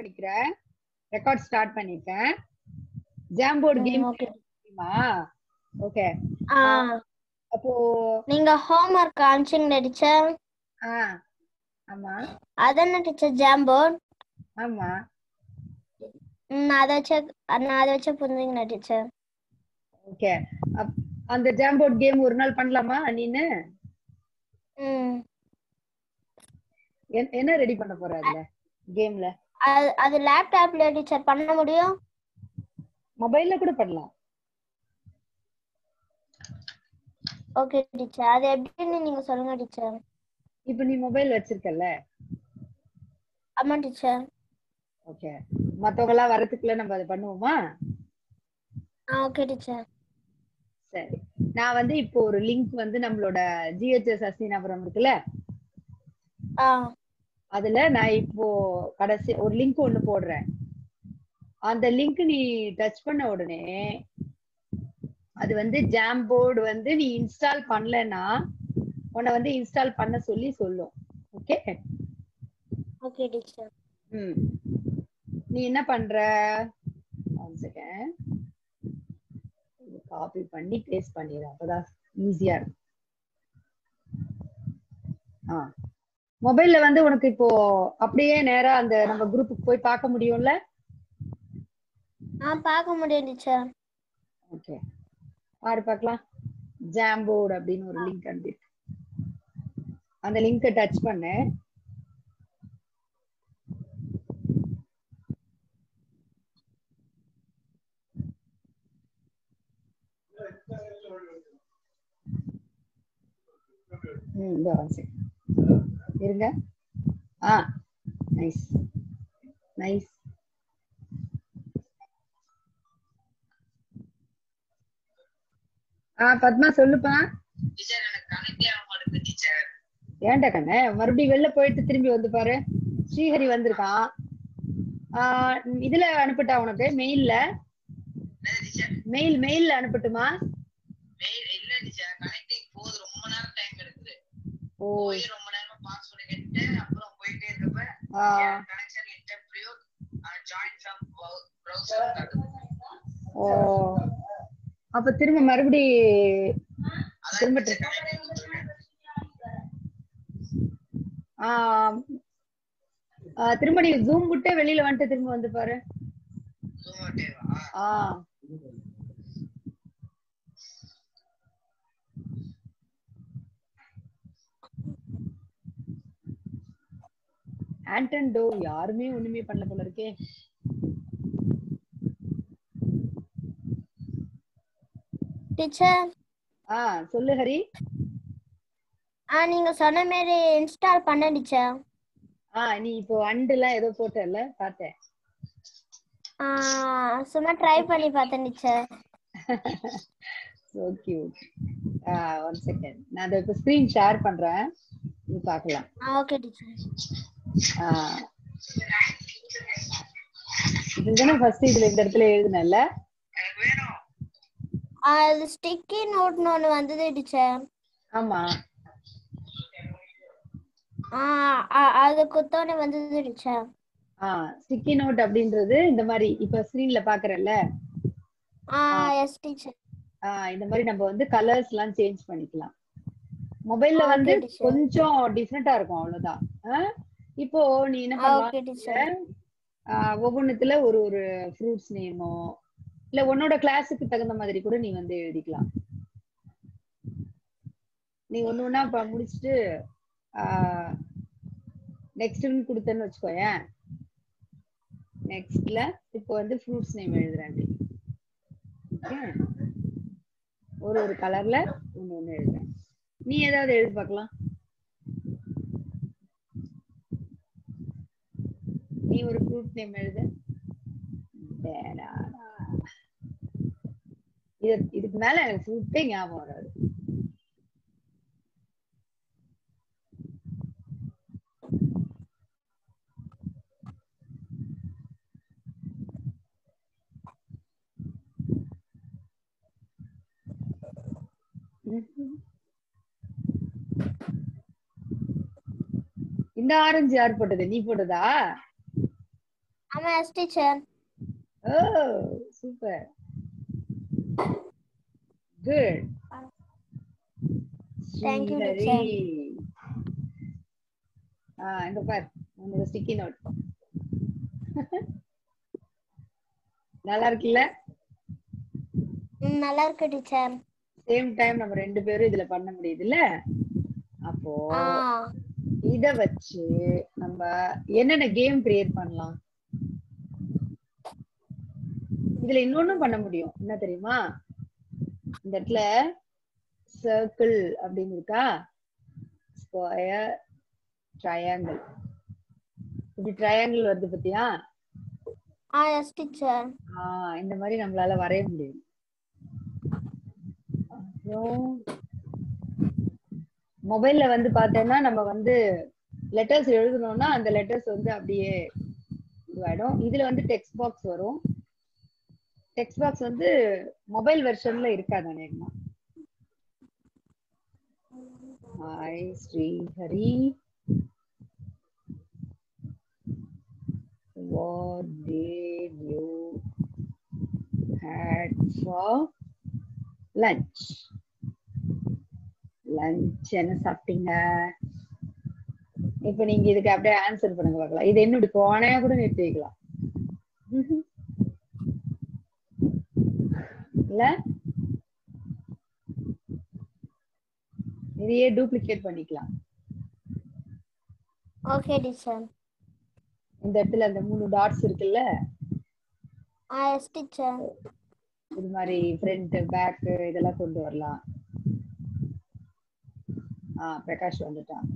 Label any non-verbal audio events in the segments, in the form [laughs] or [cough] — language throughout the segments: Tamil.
பண்ணிக்கிறேன் ரெக்கார்ட் ஸ்டார்ட் பண்ணிருக்கேன் ஜாம்போர்டு கேம் ஓகே தெரியுமா? ஓகே அப்போ நீங்க ஹோம்ஒர்க் அனுப்பிச்சிங்க டீச்சர் ஆ ஆமா. அதான டீச்சர் ஜாம்போர்ட் ஆமா. ம் அதை வச்சு நான் அதை வச்சு புரிஞ்சுங்க டீச்சர் ஓகே அந்த ஜாம்போர்ட் கேம் ஒரு நாள் பண்ணலாமா நீனு என்ன ரெடி பண்ண போற அதுல? கேம்ல அது அது லேப்டாப்ல டீச்சர் பண்ண முடியும்? மொபைல்ல கூட பண்ணலாம். ஓகே டீச்சர் அது எப்படின்னு நீங்க சொல்லுங்க டீச்சர் இப்போ நீ மொபைல் வச்சிருக்கல ஆமா டீச்சர் ஓகே மத்தவங்க எல்லாம் வரதுக்குள்ள நம்ம அதை பண்ணுவோமா? ஆ ஓகே டீச்சர் சரி. நான் வந்து இப்போ ஒரு லிங்க் வந்து நம்மளோட ஜிஹெச்எஸ் அஸ்தினாபுரம் இருக்குல்ல? ஆ. அதுல நான் இப்போ கடைசி ஒரு லிங்க் ஒண்ணு போடுறேன். அந்த லிங்க் நீ டச் பண்ண உடனே அது வந்து ஜாம் போர்டு வந்து நீ இன்ஸ்டால் பண்ணலன்னா உன்னை வந்து இன்ஸ்டால் பண்ண சொல்லி சொல்லும். ஓகே ஓகே டீச்சர் ம். நீ என்ன பண்ற? ஒன் செகண்ட் காப்பி பண்ணி பேஸ்ட் பண்ணிடு. அப்பதான் ஈஸியா இருக்கும். ஆ. மொபைல்ல வந்து உனக்கு இப்போ அப்படியே நேரா அந்த நம்ம குரூப்புக்கு போய் பார்க்க முடியும்ல? ஆ பார்க்க முடியும் டீச்சர். ஓகே. பாரு பார்க்கலாம். ஜாம்போர்டு அப்படின்னு ஒரு லிங்க் அனுப்பிட்டு. அந்த லிங்கை டச் பண்ணு. ம் second. இருங்க. ஆ நைஸ் நைஸ் ஆ பத்மா சொல்லுப்பா. ஏன்டா கண்ணு? மறுபடியும் வெளில போயிட்டு திரும்பி வந்து பாரு. ஸ்ரீஹரி வந்திருக்கான் இதுல அனுப்பட்டா உனக்கு? மெயில்ல மெயில் மெயில்ல அனுப்பட்டுமா? மெயில் இல்ல ஓ. அப்ப திரும்ப மறுபடி திரும்ப திரும்ப நீ ஜூம் விட்டு வெளியில வந்துட்டு திரும்ப வந்து பாரு. ஆ. ஆண்டன் டோ யாருமே ஒண்ணுமே பண்ணல போல இருக்கே. டீச்சர் ஆ சொல்லு ஹரி. ஆ நீங்க சொன்ன மாதிரி இன்ஸ்டால் பண்ண டீச்சர் ஆ நீ இப்போ அண்டு எல்லாம் ஏதோ போட்டல பார்த்தேன். ஆ சும்மா ட்ரை பண்ணி பார்த்தேன் டீச்சர் சோ கியூட் ஆ ஒன் செகண்ட் நான் அதை இப்போ ஸ்க்ரீன் ஷேர் பண்றேன். நீ பார்க்கலாம். ஓகே டீச்சர் இதுதானே ஃபர்ஸ்ட் இதுல இந்த இடத்துல எழுதுனல்ல அது ஸ்டிக்கி நோட்னு ஒன்று வந்தது டீச்சர். ஆமா. அது குத்தோனே வந்தது டீச்சர். ஆ ஸ்டிக்கி நோட் அப்படின்றது இந்த மாதிரி இப்ப ஸ்க்ரீன்ல பாக்குறல்ல ஆ எஸ் டீச்சர். ஆ இந்த மாதிரி நம்ம வந்து கலர்ஸ் எல்லாம் சேஞ்ச் பண்ணிக்கலாம். மொபைல்ல வந்து. கொஞ்சம் டிஃப்ரெண்டா இருக்கும் அவ்வளவுதான்? இப்போ நீ என்ன பண்ணலாம்? ஒவ்வொன்னுத்துல ஒரு ஒரு ஃப்ரூட்ஸ் நேமோ இல்ல உன்னோட கிளாஸுக்கு தகுந்த மாதிரி கூட நீ வந்து எழுதிக்கலாம். நீ ஒண்ணு ஒண்ணா இப்ப முடிச்சுட்டு நெக்ஸ்ட்னு கொடுத்தேன்னு வச்சுக்கோயேன். நெக்ஸ்ட்ல இப்போ வந்து ஃப்ரூட்ஸ் நேம் எழுதுறேன்? ஒரு ஒரு கலர்ல ஒண்ணு ஒண்ணு எழுதுறேன். நீ ஏதாவது எழுதி பார்க்கலாம். நீ ஒரு ஃப்ரூட் நேம் எழுது. இது இதுக்கு மேல எனக்கு ஃப்ரூட்டே ஞாபகம் வராது. இந்த ஆரஞ்சு யார் போட்டது நீ போட்டதா ஆமா yes teacher O super good Thank you, Srihari ஆ இங்க பார். உன்னோட ஸ்டிக்கி நோட் நல்லா இருக்குல்ல? நல்லா இருக்கு டீச்சர் சேம் டைம் நம்ம ரெண்டு பேரும் இதுல பண்ண முடியுதுல்ல? அப்போ ஆ. இத வச்சு நம்ம என்னென்ன கேம் கிரியேட் பண்ணலாம்? இதுல இன்னொன்னும் பண்ண முடியும். என்ன தெரியுமா? இந்த இடத்துல சர்க்கிள் அப்படின்னு இருக்கா? ஸ்கொயர் ட்ரையாங்கிள் இப்படி ட்ரையாங்கிள் வருது பத்தியா? இந்த மாதிரி நம்மளால வரைய முடியும். மொபைல்ல வந்து பார்த்தோம்னா நம்ம வந்து லெட்டர்ஸ் எழுதணும்னா அந்த லெட்டர்ஸ் வந்து அப்படியே இதுவாயிடும். இதுல வந்து டெக்ஸ்ட் பாக்ஸ் வரும். டெக்ஸ்ட் பாக்ஸ் வந்து மொபைல் வெர்ஷன்ல இருக்காது அநேகமா. Hi Sri Hari what did you had for lunch? Lunch என்ன சாப்பிட்டீங்க? இப்ப நீங்க இதுக்கு அப்படியே ஆன்சர் பண்ணுங்க பார்க்கலாம். இது என்னோட போனையா கூட நிறுத்தி வைக்கலாம் இல்ல இதையே டூப்ளிகேட் பண்ணிக்கலாம். ஓகே டீச்சர் இந்த இடத்துல அந்த மூணு டாட்ஸ் இருக்குல்ல? எஸ் டீச்சர் இது மாதிரி ஃப்ரண்ட் பேக் இதெல்லாம் கொண்டு வரலாம். ஆ பிரகாஷ் வந்துட்டான்.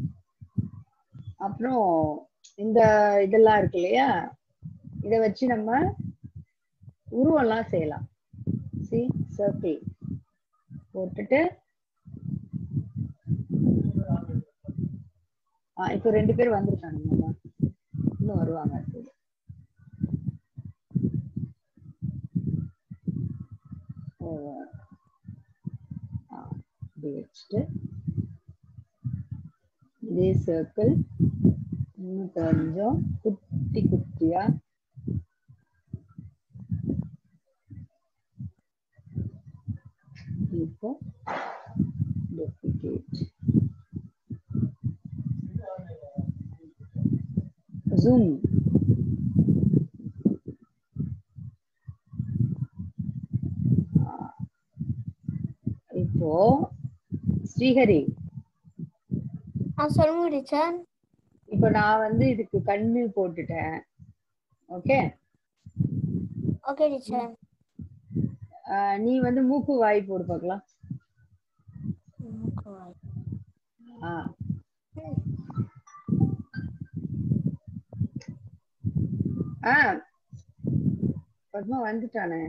அப்புறம் இந்த இதெல்லாம் இருக்கு இல்லையா? இத வச்சு நம்ம உருவம்லாம் செய்யலாம். சி சர்க்கிள் போட்டுட்டு இப்போ ரெண்டு பேர் வந்திருக்காங்க இன்னும் வருவாங்க அடுத்தது. வச்சுட்டு இதே சர்க்கிள் இன்னும் கொஞ்சம் குட்டி குட்டியா இப்போ duplicate. Zoom. ஆ, இப்போ ஸ்ரீஹரி ஆ சொல்லுங்க டீச்சர் இப்போ நான் வந்து இதுக்கு கண்ணு போட்டுட்டேன் ஓகே ஓகே டீச்சர் நீ வந்து மூக்கு வாய் போடு பார்க்கலாம் ஆ. ஆ. பத்மா வந்துட்டானே.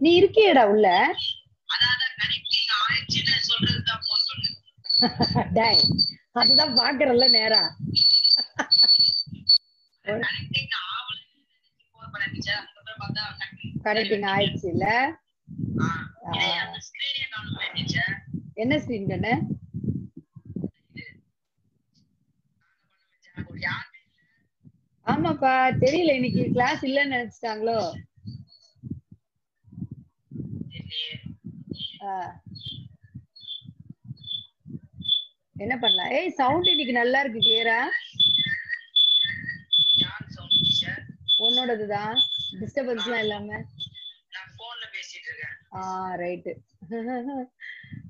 நீ இருக்கியேடா உள்ள அதான் கனெக்டிங் ஆயிடுச்சுன்னு சொல்றதுதான் போன் சொல்லு [laughs] டேய் அதுதான் பாக்குறல்ல நேரா. கனெக்டிங் ஆயிடுச்சு இல்ல என்ன ஸ்கிரீன் கண்ணு? ஆமாப்பா தெரியல இன்னைக்கு கிளாஸ் இல்லன்னு நினைச்சிட்டாங்களோ? ஆஹ் என்ன பண்ணலாம்? ஏய் சவுண்ட் இன்னைக்கு நல்லா இருக்கு கிளியரா உன்னோடதுதான் டிஸ்டர்பன்ஸ்லாம் இல்லாம. நான் போன்ல பேசிட்டு இருக்கேன். ஆ ரைட்டு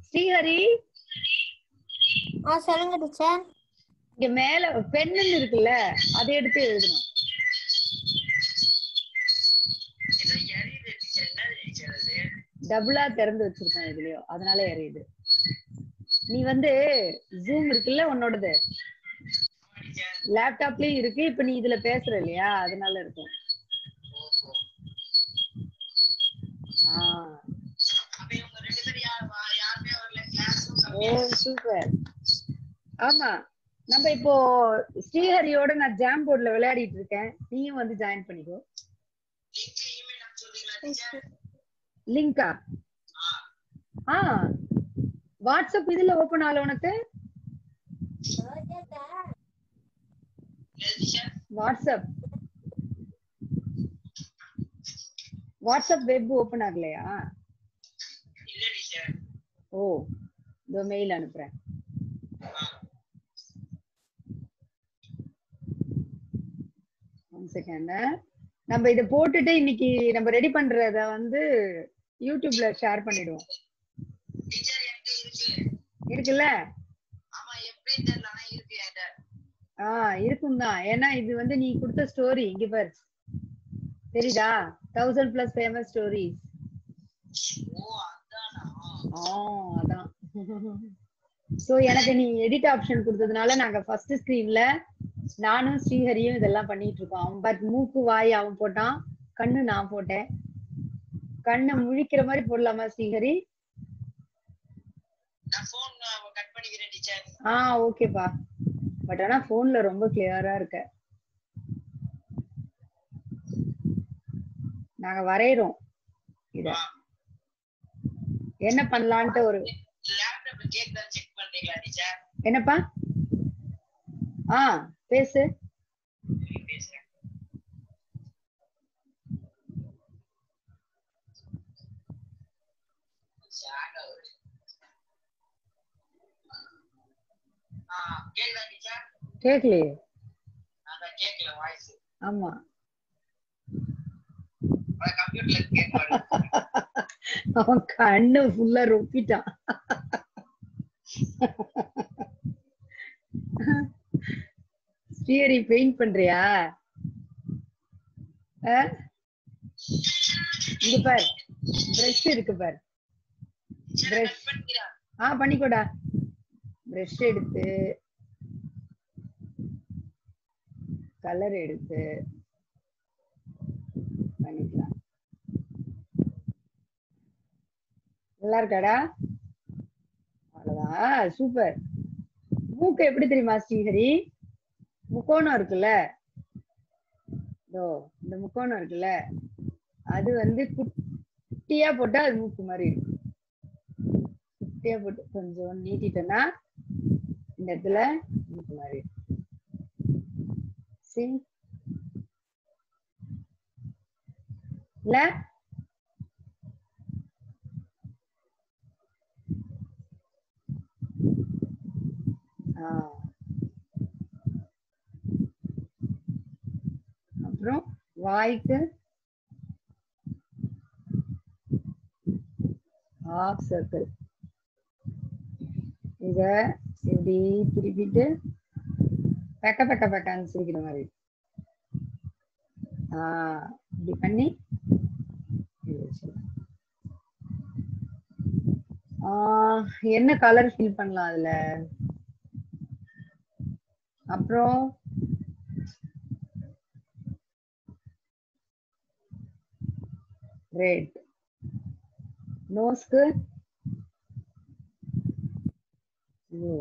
ஸ்ரீஹரி? ஆ சொல்லுங்க டீச்சர் இங்க மேல பென்னு இருக்குல்ல அதை எடுத்து எழுதணும். டபுளா திறந்து வச்சிருக்கேன் இதுலயோ. அதனால எரியுது. நீ வந்து ஜூம் இருக்குல்ல உன்னோடது? லேப்டாப்லயும் இருக்கு இப்ப நீ இதுல பேசுற இல்லையா? அதனால இருக்கும். ஓ சூப்பர் ஆமா. நம்ம இப்போ ஸ்ரீஹரியோட நான் ஜாம் போர்ட்ல விளையாடிட்டு இருக்கேன். நீயும் வந்து ஜாயின் பண்ணிக்கோ. லிங்கா ஆ. வாட்ஸ்அப் இதுல ஓபன் ஆகல உனக்கு? வாட்ஸ்அப். வாட்ஸ்அப் வெப் ஓபன் ஆகலையா? ஓ இதோ மெயில் அனுப்புறேன். செகண்ட் நம்ம இத போட்டுட்டு இன்னைக்கு நம்ம ரெடி பண்றத வந்து யூடியூப்ல ஷேர் பண்ணிடுவோம். இருக்குல்ல? ஆமா எப்படி தெரியல ஆனா இருக்கு என்கிட்ட? ஆ இருக்கும் தான். ஏன்னா இது வந்து நீ கொடுத்த ஸ்டோரி இங்க பாரு. தெரியுதா? தௌசண்ட் பிளஸ் ஃபேமஸ் ஸ்டோரிஸ் அதானா? ஆ அதான். சோ எனக்கு நீ எடிட் ஆப்ஷன் கொடுத்ததுனால நாங்க ஃபர்ஸ்ட் ஸ்கிரீன்ல நானும் ஸ்ரீஹரியும் இதெல்லாம் பண்ணிட்டு இருக்கோம். பட் மூக்கு வாய் அவன் போட்டான். கண்ணு நான் போட்டேன். கண்ணை முழிக்கிற மாதிரி போடலாமா ஸ்ரீஹரி? பண்ணிக்கிறேன் டீச்சர். ஆ ஓகேப்பா பட் ஆனா போன்ல ரொம்ப கிளியரா இருக்க. நாங்க வரையறோம் இத. என்ன பண்ணலான்ட்டு ஒரு லேப்டாப் கேக் செக் பண்றீங்களா டீச்சர்? என்னப்பா? ஆ பேசு. கேக்கலையே. வாய்ஸ் ஆமா. [laughs] அவன் கண்ணு ஃபுல்லா ரொப்பிட்டான். ஸ்ரீஹரி பெயிண்ட் பண்றியா? இங்க பார். பிரஷ் இருக்கு பார். பண்ணிக்கிறேன் ஆ பண்ணிக்கோடா. பிரஷ் எடுத்து கலர் எடுத்து பண்ணிக்கலாம். நல்லா இருக்காடா? அவ்வளவுதான். சூப்பர் மூக்கு எப்படி தெரியுமா ஸ்ரீஹரி? முக்கோணம் இருக்குல்ல? இதோ இந்த முக்கோணம் இருக்குல்ல? அது வந்து குட்டியா போட்டா அது மூக்கு மாதிரி இருக்கும். குட்டியா போட்டு கொஞ்சம் நீட்டிட்டேன்னா இந்த இடத்துல இந்த மாதிரி. சி இல்ல? அப்புறம் வாய்க்கு half சர்க்கிள் இத இப்படி திருப்பிட்டு பெக்க பெக்க பெக்கன்னு சிரிக்கிற மாதிரி. ஆஹ் இப்படி பண்ணி என்ன கலர் ஃபில் பண்ணலாம் அதுல? அப்புறம் ரெட் நோஸ்க்கு ப்ளூ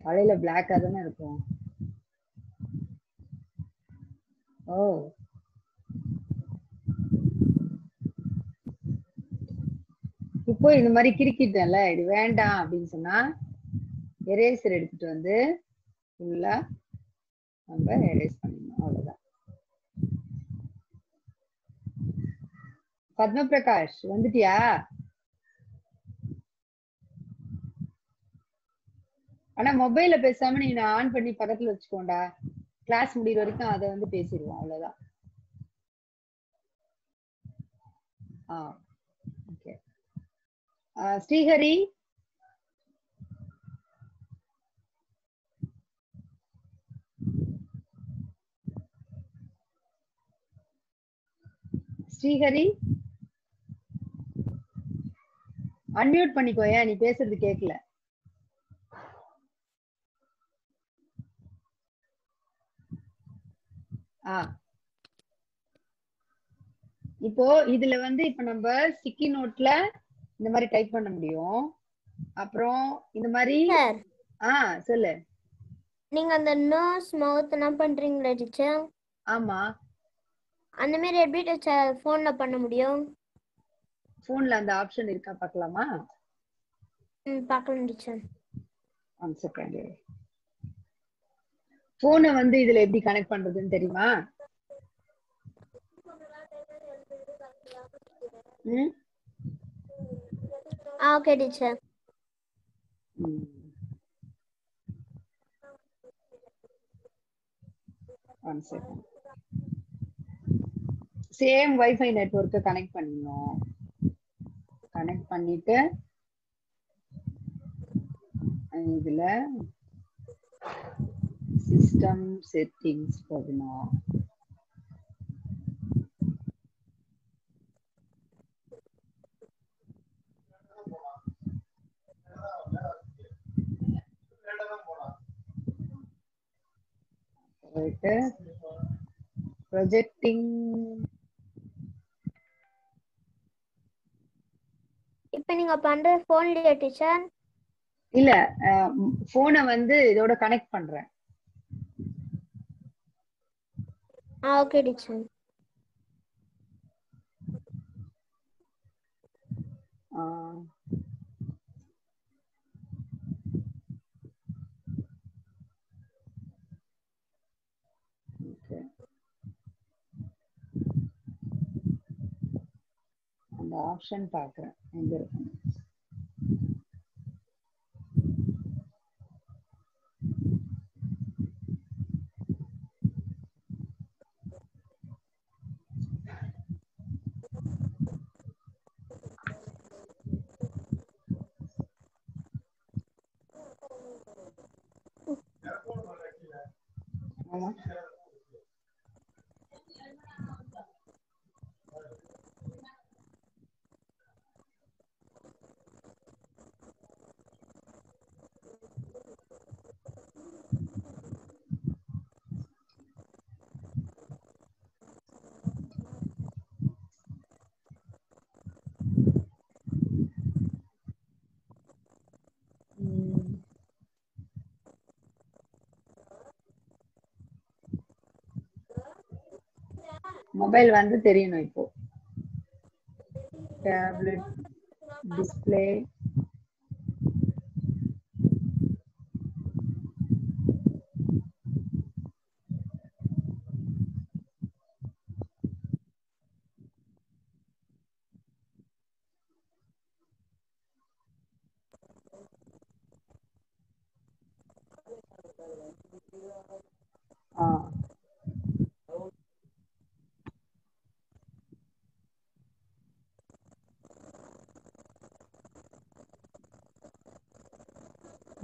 தலையில பிளாக்கா தானே இருக்கும். ஓ. இப்போ இந்த மாதிரி கிறுக்கிட்டேன்ல இது வேண்டாம் அப்படின்னு சொன்னா எரேசர் எடுத்துட்டு வந்து ஃபுல்லா நம்ம எரேஸ் பண்ணி அவ்வளவுதான் பத்ம பிரகாஷ் வந்துட்டியா? ஆனா மொபைல பேசாம நீ ஆன் பண்ணி பக்கத்துல வச்சுக்கோண்டா. கிளாஸ் முடியிற வரைக்கும் அதை வந்து பேசிடுவோம் அவ்வளவுதான். ஆ ஓகே ஸ்ரீஹரி? ஸ்ரீஹரி? அன்மியூட் பண்ணிக்கோயா நீ பேசுறது கேட்கல ஆ. இப்போ இதுல வந்து இப்ப நம்ம ஸ்டிக்கி நோட்ல இந்த மாதிரி டைப் பண்ண முடியும். அப்புறம் இந்த மாதிரி ஆ சொல்லு. நீங்க அந்த நர்ஸ் மவுத்லாம் பண்றீங்களா டீச்சர் ஆமா. அந்த மாதிரி எப்படி டீச்சர் ஃபோன்ல பண்ண முடியும்? போன்ல அந்த ஆப்ஷன் இருக்கா பார்க்கலாமா? பார்க்கலாம் டீச்சர். ஒன் செகண்ட் போனை வந்து இதுல எப்படி கனெக்ட் பண்றதுன்னு தெரியுமா? Okay teacher. One second same wifi நெட்வொர்க்கை கனெக்ட் பண்ணணும். கனெக்ட் பண்ணிட்டு இதுல சிஸ்டம் செட்டிங்ஸ் போகணும் போயிட்டு ப்ரொஜெக்டிங் இப்போ நீங்க பண்றது ஃபோன்லயா டீச்சர்? இல்ல போனை வந்து இதோட கனெக்ட் பண்றேன். ஆ ஓகே டீச்சர். ஆ. Okay. அந்த ஆப்ஷன் பாக்குறேன் எங்க இருக்கு ஆமா ம். மொபைல் வந்து தெரியணும் இப்போ. டேப்லெட் டிஸ்ப்ளே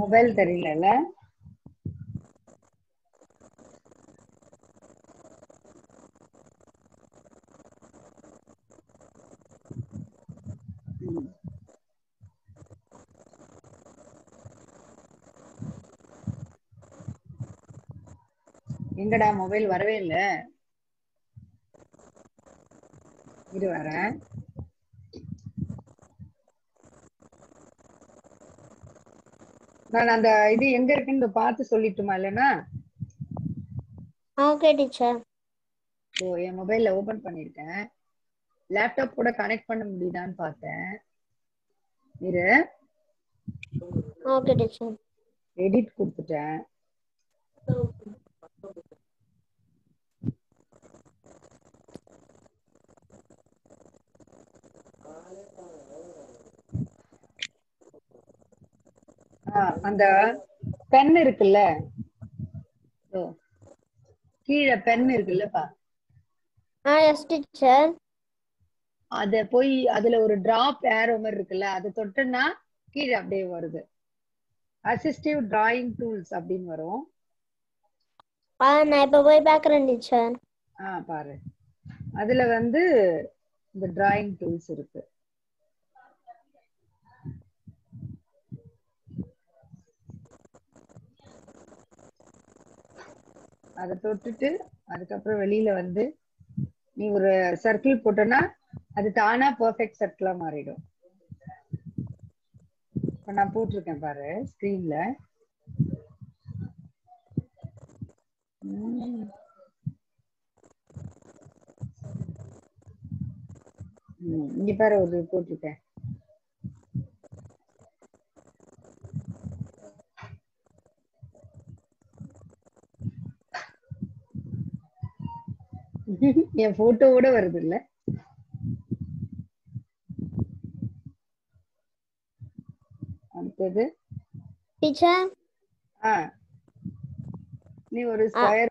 மொபைல் தெரியலல்ல எங்கடா மொபைல் வரவே இல்லை? இது வரேன். நான் அந்த இது எங்க இருக்குன்னு பார்த்து சொல்லிட்டுமா இல்லைன்னா? ஆ ஓகே டீச்சர் ஓ என் மொபைல்ல ஓபன் பண்ணிருக்கேன் லேப்டாப் கூட கனெக்ட் பண்ண முடியுதான்னு பார்த்தேன். இரு. ஓகே டீச்சர் எடிட் கொடுத்துட்டேன். அந்த பென் இருக்குல்ல? கீழே பென் இருக்குல்லப்பா டீச்சர் அத போய் அதுல ஒரு டிராப் ஏரோ மாதிரி இருக்குல்ல அதை தொட்டனா கீழே அப்படியே வருது. அசிஸ்டிவ் டிராயிங் டூல்ஸ் அப்படின்னு வரும். நான் இப்போ போய் பார்க்குறேன் டீச்சர் ஆ பாரு. அதுல வந்து இந்த டிராயிங் டூல்ஸ் இருக்கு. அதை தொட்டுட்டு அதுக்கப்புறம் வெளியில வந்து நீ ஒரு சர்க்கிள் போட்டனா அது தானா பர்ஃபெக்ட் சர்க்கிளா மாறிடும். இப்ப நான் போட்டிருக்கேன் பாரு ஸ்கிரீன்ல ம். இங்க பாரு ஒரு போட்டிருக்கேன். என் போட்டோவோட வருது இல்ல அடுத்தது. டீச்சர் ஆ. நீ ஒரு ஸ்கொயர்.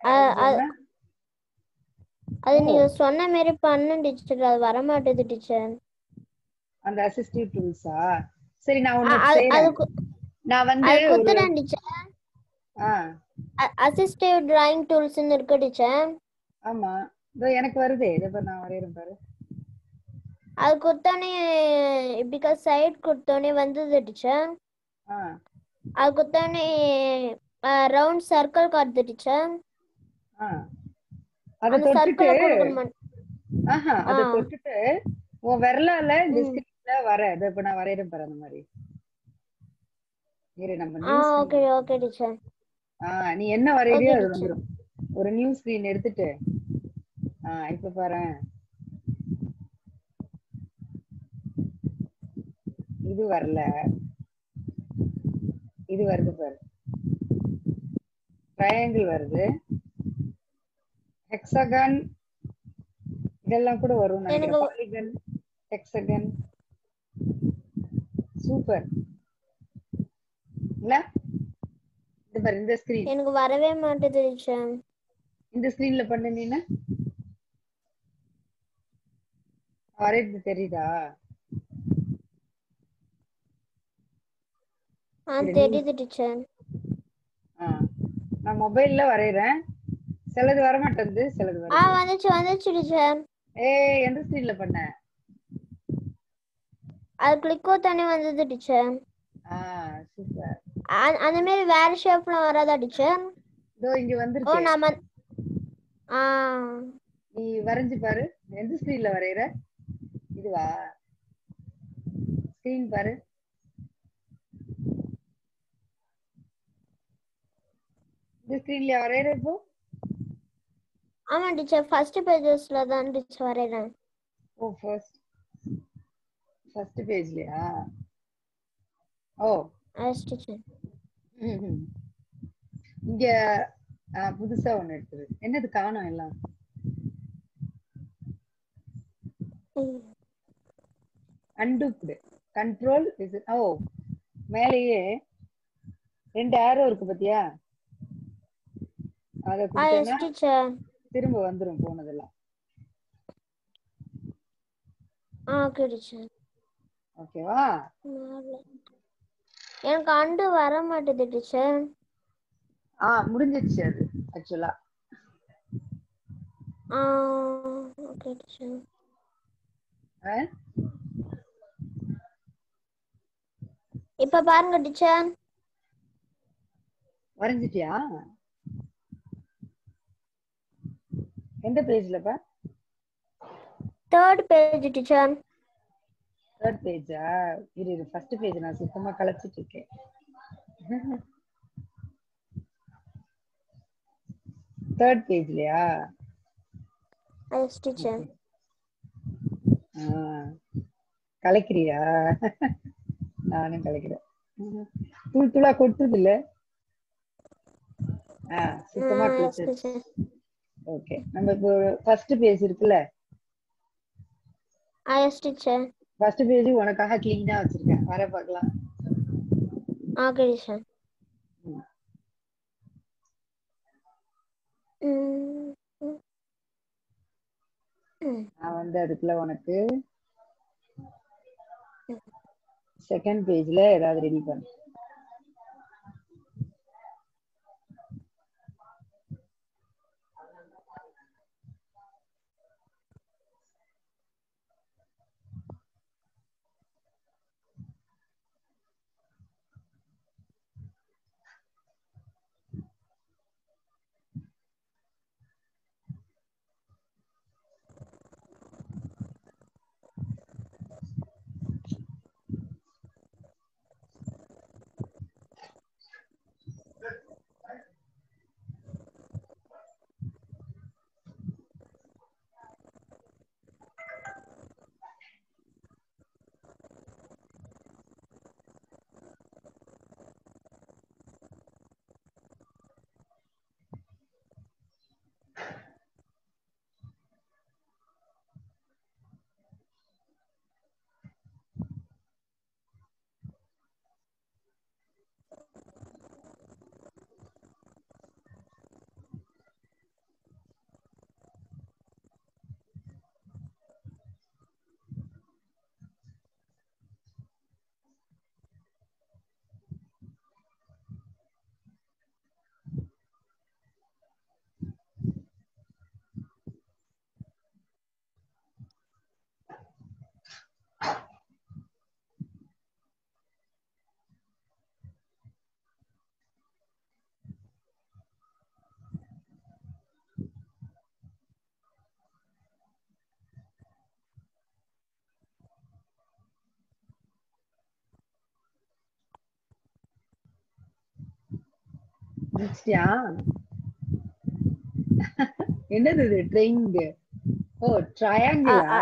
அது நீங்க சொன்ன மாதிரி பண்ண டீச்சர் அது வர மாட்டேது டீச்சர் அந்த அசிஸ்டிவ் டூல்ஸா சரி நான் கு- நான் வந்து குத்துறேன் டீச்சர் ஆ. அசிஸ்டிவ் டிராயிங் டூல்ஸ்னு இருக்கு டீச்சர் ஆமா. இதோ எனக்கு வருதே. இதை பாரு நான் வரையறேன் பாரு. அது கொடுத்தோன்னே இப்படிக்கா சைட் கொடுத்தோன்னே வந்தது டீச்சர் ஆ. அது கொடுத்தோன்னே ரவுண்ட் சர்க்கிள் காட்டுது டீச்சர் ஆ. அத தொட்டுட்டு ஆஹா அத. தொட்டுட்டு உன் விரலால. ஸ்கிரீன்ல வர. இதை இப்ப நான் வரையறேன் பாரு அந்த மாதிரி. இரு நம்ம ஓகே ஓகே டீச்சர் ஆ நீ என்ன வரையறியோ அது. வந்துரும். ஒரு நியூ ஸ்கிரீன் எடுத்துட்டு. ஆ இப்ப பாரேன் இது வரல. இது வருது பாரு. ட்ரையாங்கிள் வருது. ஹெக்ஸாகன் இதெல்லாம் கூட வரும் பாலிகன் ஹெக்ஸாகன் சூப்பர் இல்ல இது பாரு இந்த ஸ்கிரீன் எனக்கு வரவே மாட்டேது இந்த ஸ்கிரீன்ல பண்ண வரையறது தெரியுதா? ஆ தெரியுது டீச்சர். ஆ நான் மொபைல்ல வரையறேன். சிலது வர மாட்டேங்குது சிலது ஆ வருது வந்துச்சு வந்துச்சு டீச்சர். ஏய் எந்த ஸ்கிரீன்ல பண்ண? அது கிளிக்கோ தானே வந்தது டீச்சர். ஆ சூப்பர் அந்த மாதிரி வேற ஷேப்லாம் வராதா டீச்சர்? இதோ இங்க ஓ வந்துருக்கு நம்ம ஆ. நீ வரைஞ்சு பாரு. எந்த ஸ்கிரீன்ல வரையற? இதுவா ஸ்கிரீன் பாரு. இந்த ஸ்கிரீன்ல வரையற இப்போ? ஆமா டீச்சர் ஃபர்ஸ்ட் பேஜஸ்ல தான் டீச்சர் வரைகிறேன் ஓ ஃபர்ஸ்ட் ஃபர்ஸ்ட் பேஜ்லயா ஓ. Yes teacher. இங்க புதுசா ஒண்ணு எடுத்தது என்னது காணோம் எல்லாம்? அன்டூப்டு கண்ட்ரோல் இது ஓ மேலேயே ரெண்டு ஆரோ இருக்கு பாத்தியா? அத திரும்ப வந்துரும் போனதெல்லாம். ஓகேவா எனக்கு அண்டு வர மாட்டேது டீச்சர் ஆ முடிஞ்சிருச்சு அது ஆக்சுவலா ஆ. ஓகே டீச்சர் இப்ப பாருங்க டீச்சர். வரைஞ்சிட்டியா? எந்த பேஜ்லப்பா தேர்ட் பேஜ் டீச்சர். தேர்ட் பேஜா இரு இரு ஃபர்ஸ்ட் பேஜ் நான் சுத்தமா கலைச்சிட்டு இருக்கேன். தேர்ட் பேஜ்லயா எஸ் டீச்சர். கலைக்கிறியா? நானும் கலைக்கிறேன். தூள் தூளா கொட்டுது இல்ல ஆ சுத்தமா டீச்சர் ஓகே. நம்ம இப்போ ஃபர்ஸ்ட் பேஜ் இருக்குல்ல? எஸ் டீச்சர் ஃபர்ஸ்ட் பேஜ் உனக்காக கிளீனா வச்சிருக்கேன். வர பார்க்கலாம். ஓகே டீச்சர் நான் வந்து அதுக்குள்ள உனக்கு செகண்ட் பேஜ்ல ஏதாவது ரெடி பண்ணு. முடிச்சிட்டியா என்னது இது ட்ரெயிங் ஓ ட்ரையாங்கிளா ஆ,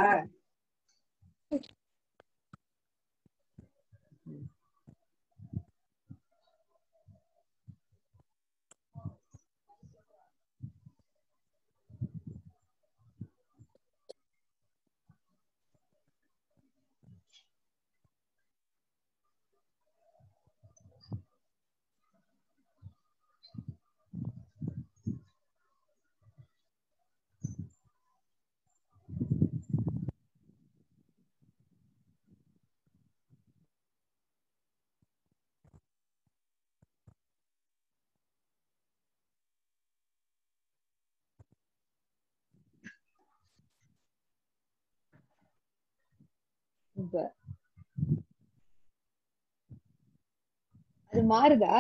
இப்ப அது மாறுதா?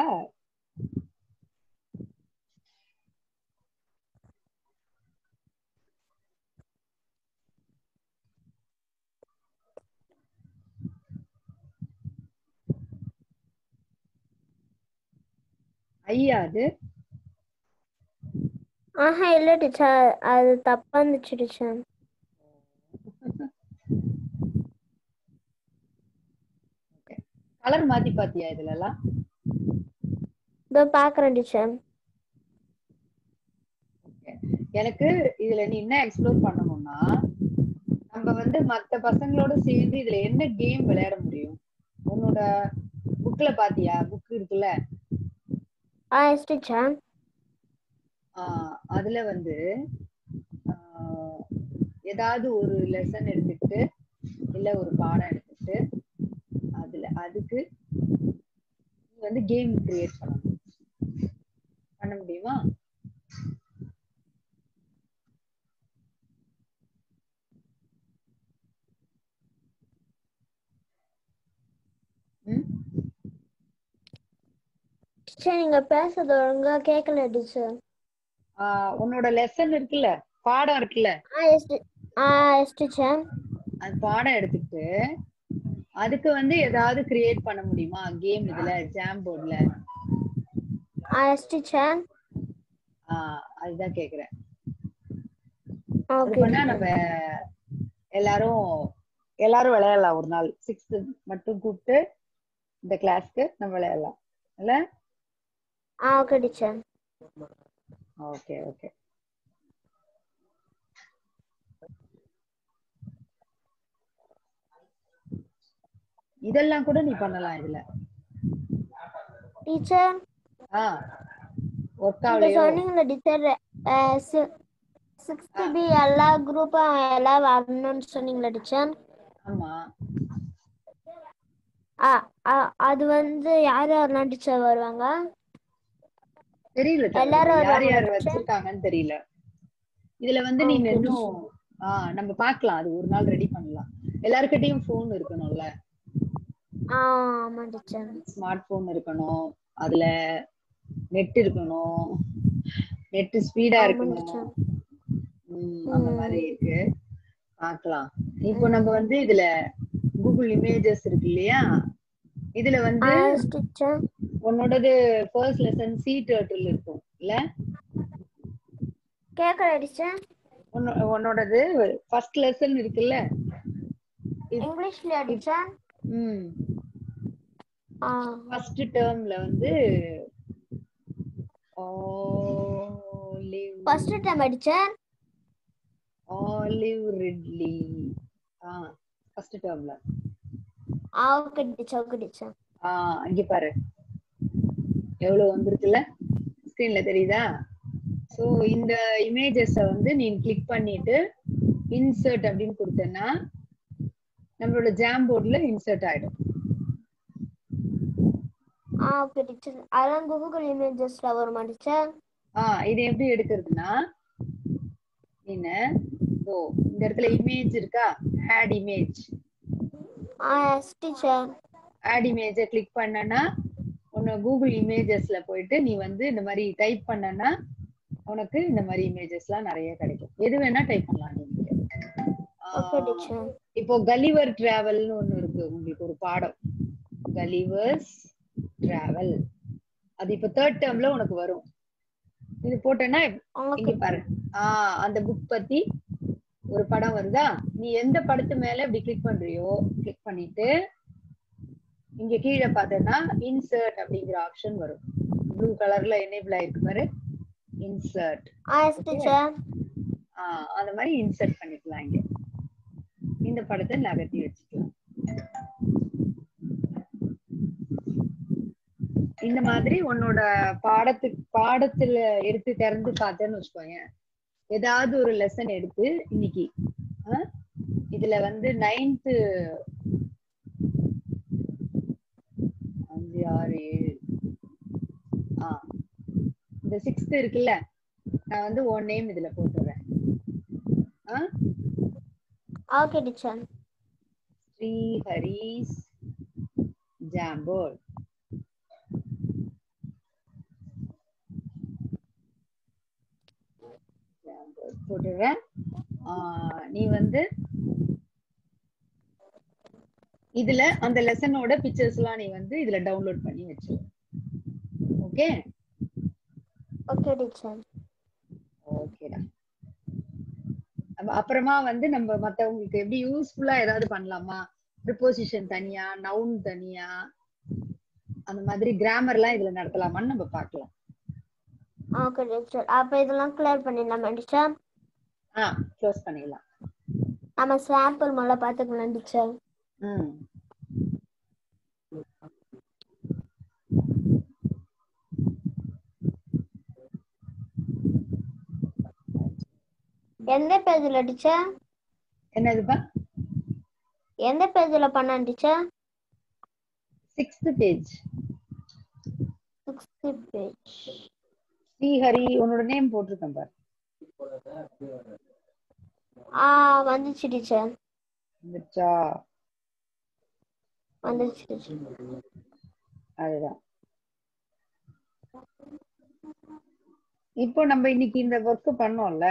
ஐயா அது? ஆஹா இல்ல டீச்சர் அது தப்பா இருந்துச்சு டீச்சர். கலர் மாத்தி பாத்தியா இதுல எல்லாம் இதோ பாக்குறேன் டீச்சர். எனக்கு இதுல நீ என்ன எக்ஸ்ப்ளோர் பண்ணணும்னா நம்ம வந்து மத்த பசங்களோட சேர்ந்து இதுல என்ன கேம் விளையாட முடியும்? உன்னோட புக்ல பாத்தியா? புக் இருக்குல்ல? அதுல வந்து ஏதாவது ஒரு லெசன் எடுத்துக்கிட்டு இல்ல ஒரு பாடம் அதுக்கு நீ வந்து கேம் கிரியேட் பண்ணணும். பண்ண முடியுமா? டீச்சர் நீங்க பேசுறது ஒழுங்கா கேட்கல டீச்சர் உன்னோட லெசன் இருக்குல்ல பாடம் இருக்குல்ல. ஆ எஸ் ஆ எஸ் டீச்சர் அந்த பாடம் எடுத்துக்கிட்டு அதுக்கு வந்து ஏதாவது கிரியேட் பண்ண முடியுமா? கேம் இதுல ஜாம் போர்ட்ல அதுதான் கேக்குறேன். பண்ணா நம்ம எல்லாரும் எல்லாரும் விளையாடலாம் ஒரு நாள். சிக்ஸ்த் மட்டும் கூப்பிட்டு இந்த கிளாஸ்க்கு நம்ம விளையாடலாம். இல்ல? ஆ ஓகே டீச்சர் ஓகே ஓகே இதெல்லாம் கூட நீ பண்ணலாம் இதுல. டீச்சர்? ஆ நீங்க ஒர்க்காவிலையோ சொன்னீங்கல்ல டீச்சர் சிக்ஸ்த் பி எல்லா குரூப்பும் எல்லாம் வரணும்னு சொன்னீங்களா டீச்சர்? ஆமா. அது வந்து யார் யாரெல்லாம் டீச்சர் வருவாங்க? தெரியல எல்லாரும் யார் யார்? வச்சிருக்காங்கன்னு தெரியல. இதுல வந்து நீ Okay, இன்னும் நம்ம பார்க்கலாம். அது ஒரு நாள் ரெடி பண்ணலாம். எல்லாருக்கிட்டையும் போன் இருக்கணும்ல. ஸ்மார்ட் போன் இருக்கணும். அதுல நெட் இருக்கணும். நெட் ஸ்பீடா இருக்கணும். அந்த மாதிரி இருக்கு. பார்க்கலாம் இப்போ நம்ம வந்து இதுல கூகுள் இமேஜஸ் இருக்கு இல்லையா? இதுல வந்து உன்னோடது ஃபர்ஸ்ட் லெசன் சி டர்ட்டில் இருக்கும் இல்ல? கேட்கல டீச்சர் உன்னோ- உன்னோடது ஃபர்ஸ்ட் லெசன் இருக்குல்ல? இங்கிலீஷ்லயா டீச்சர் ம். ஃபர்ஸ்ட் டேர்ம்ல வந்து first time teacher olive ridley ஆ ஃபர்ஸ்ட் டேர்ம்ல ஆ ஓகே டீச்சர் ஓகே டீச்சர் ஆ இங்க பாரு. எவ்வளவு வந்திருக்குல்ல? ஸ்கிரீன்ல தெரியுதா? சோ இந்த இமேஜஸ வந்து நீ கிளிக் பண்ணிட்டு இன்சர்ட் அப்படின்னு கொடுத்தேன்னா நம்மளோட ஜாம் போர்ட்ல இன்சர்ட் ஆயிடும். ஆ ஓகே டீச்சர் அதெல்லாம் கூகுள் இமேஜஸ்ல வருமா டீச்சர் ஆ இது எப்படி எடுக்கிறதுனா என்ன? ஓ இந்த இடத்துல இமேஜ் இருக்கா? ஆட் இமேஜ் ஆ எஸ் டீச்சர் ஆட் இமேஜை கிளிக் பண்ணனா உன்னை கூகுள் இமேஜஸ்ல போயிட்டு நீ வந்து இந்த மாதிரி டைப் பண்ணனா உனக்கு இந்த மாதிரி இமேஜஸ்லாம் நிறைய கிடைக்கும். எது வேணா டைப் பண்ணலாம் நீங்க இப்போ கலிவர் டிராவல்னு ஒண்ணு இருக்கு உங்களுக்கு ஒரு பாடம். கலிவர்ஸ் டிராவல் அது இப்ப தேர்ட் டேர்ம்ல உனக்கு வரும். இது போட்டேன்னா இங்க பாரு. ஆஹ் அந்த புக் பத்தி ஒரு படம் வருதா? நீ எந்த படத்து மேல இப்படி கிளிக் பண்றியோ கிளிக் பண்ணிட்டு இங்க கீழே பார்த்தேன்னா இன்சர்ட் அப்படிங்கிற ஆப்ஷன் வரும். ப்ளூ கலர்ல எனேபிள் ஆயிருக்கு பாரு. இன்சர்ட் அந்த மாதிரி இன்சர்ட் பண்ணிக்கலாம் இங்க. இந்த படத்தை நகர்த்தி வச்சுக்கலாம். இந்த மாதிரி உன்னோட பாடத்துக்கு பாடத்துல எடுத்து திறந்து பார்த்தேன்னு வச்சுக்கோங்க. ஏதாவது ஒரு லெசன் எடுத்து இன்னைக்கு இதுல வந்து நைன்த்து அஞ்சு ஆறு ஏழு ஆ இந்த சிக்ஸ்த் இருக்குல்ல நான் வந்து உன் நேம் இதுல போட்டுறேன். ஆ? ஓகே டீச்சர் ஸ்ரீ ஹரிஸ் ஜாம்போல். போட்டுடுறேன். நீ வந்து இதுல அந்த லெசனோட பிக்சர்ஸ் எல்லாம் நீ வந்து இதுல டவுன்லோட் பண்ணி வச்சு ஓகே ஓகே டீச்சர் ஓகேடா அப்ப- அப்புறமா வந்து நம்ம மத்தவங்களுக்கு எப்படி யூஸ்ஃபுல்லா ஏதாவது பண்ணலாமா? ப்ரிப்போசிஷன் தனியா நவுன் தனியா? அந்த மாதிரி கிராமர்லாம் இதுல நடத்தலாமான்னு நம்ம பார்க்கலாம். ஓகே டீச்சர் அப்ப இதெல்லாம் கிளியர் பண்ணிடலாமா டீச்சர் ஆ க்ளோஸ் பண்ணிடலாம். நம்ம சாம்பிள் முதல்ல பார்த்துக்கலாம் டீச்சர் ம். எந்த பேஜ்ல டீச்சர் என்னதுப்பா? எந்த பேஜ்ல பண்ண teacher sixth page sixth page Srihari உன்னோட நேம் போட்டிருக்கேன் பாரு. ஆ வந்துச்சு டீச்சர் வந்துச்சா? வந்துச்சு டீச்சர் அதுதான். இப்போ நம்ம இன்னைக்கு இந்த ஒர்க் பண்ணோம்ல?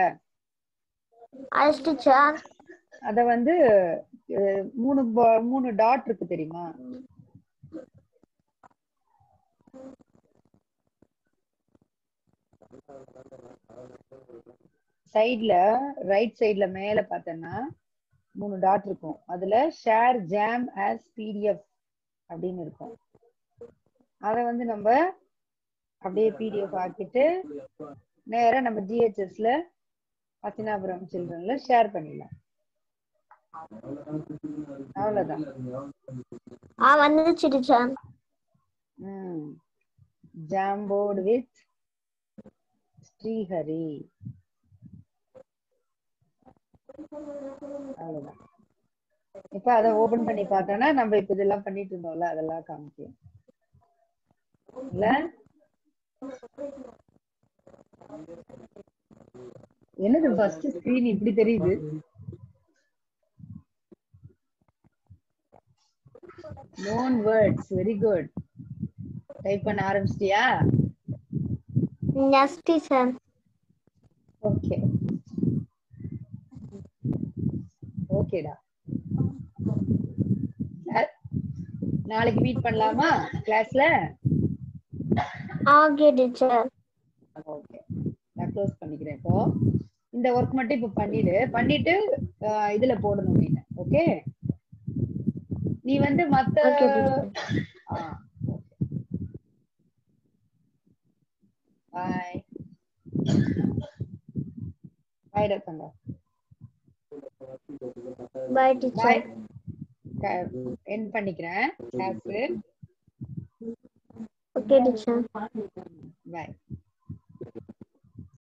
அத வந்து மூணு மூணு டாட் இருக்கு தெரியுமா? சைடுல ரைட் சைடுல மேல பார்த்தேன்னா மூணு டாட் இருக்கும். அதுல ஷேர் ஜாம் ஆஸ் பிடிஎஃப் அப்படின்னு இருக்கும். அத வந்து நம்ம அப்படியே பிடிஎஃப் ஆக்கிட்டு நேரா நம்ம ஜிஹெச்எஸ்ல அசினாபுரம் சில்ட்ரன்ல ஷேர் பண்ணிடலாம். அவ்வளவுதான். ஆ வந்துச்சு டீச்சர் ம். Jamboard with Srihari. அவ்வளவுதான். இப்ப அதை ஓபன் பண்ணி பார்த்தோம்னா நம்ம இப்ப இதெல்லாம் பண்ணிட்டு இருந்தோம்ல அதெல்லாம் காமிக்கும். இல்ல? என்னது ஃபர்ஸ்ட் ஸ்கிரீன் இப்படி தெரியுது? Known words very good type பண்ண ஆரம்பிச்சிட்டியா? எஸ் டீச்சர் ஓகே ஓகேடா நாளைக்கு மீட் பண்ணலாமா கிளாஸ்ல ஓகே டீச்சர் ஓகே நான் க்ளோஸ் பண்ணிக்கிறேன் இப்போ. இந்த ஒர்க் மட்டும் இப்போ பண்ணிடு. பண்ணிட்டு இதுல போடணும் நீ ஓகே நீ வந்து மத்த பாய் பாய் தங்க பை டீச்சர் பாய் என் பண்ணிக்கிறேன். கிளாஸ் ஓகே டீச்சர் பாய்